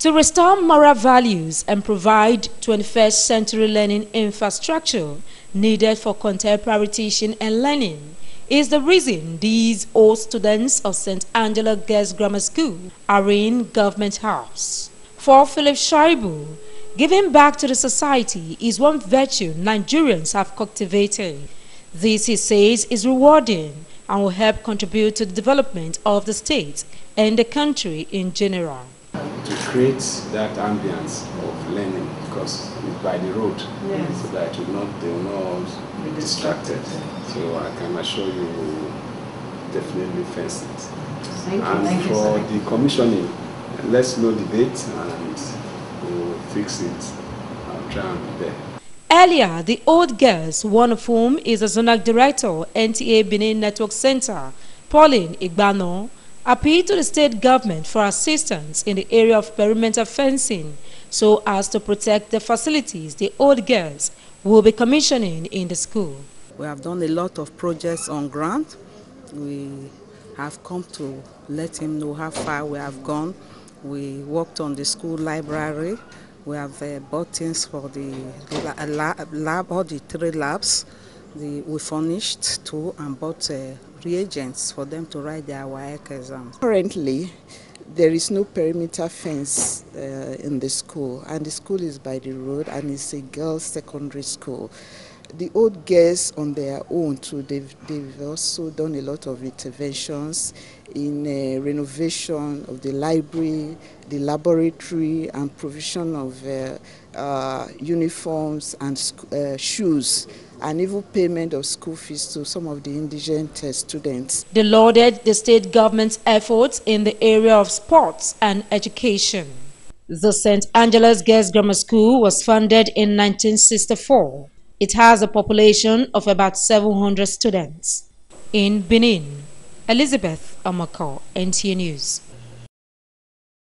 To restore moral values and provide 21st century learning infrastructure needed for contemporary teaching and learning is the reason these old students of St. Angela Girls Grammar School are in Government House. For Philip Shaibu, giving back to the society is one virtue Nigerians have cultivated. This, he says, is rewarding and will help contribute to the development of the state and the country in general to create that ambience of learning because it's by the road yes. so that will not they will not be distracted. So I can assure you will definitely fence it. Thank and you. Thank for you, the commissioning, let's know the date and we'll fix it. I'll try and be there. Earlier, the old girls, one of whom is a zonal director, NTA Benin Network Center, Pauline Igbano, appealed to the state government for assistance in the area of perimeter fencing so as to protect the facilities the old girls will be commissioning in the school. We have done a lot of projects on ground. We have come to let him know how far we have gone. We worked on the school library. We have uh, bought things for the, lab, all the three labs. The, we furnished two and bought uh, reagents for them to write their WAEC exams. Currently, there is no perimeter fence uh, in the school, and the school is by the road, and it's a girls' secondary school. The old girls on their own too, they've, they've also done a lot of interventions in uh, renovation of the library, the laboratory, and provision of uh, uh, uniforms and uh, shoes and even payment of school fees to some of the indigent uh, students. They lauded the state government's efforts in the area of sports and education. The St. Angela's Girls Grammar School was founded in 1964. It has a population of about 700 students. In Benin, Elizabeth Amako, NTA News.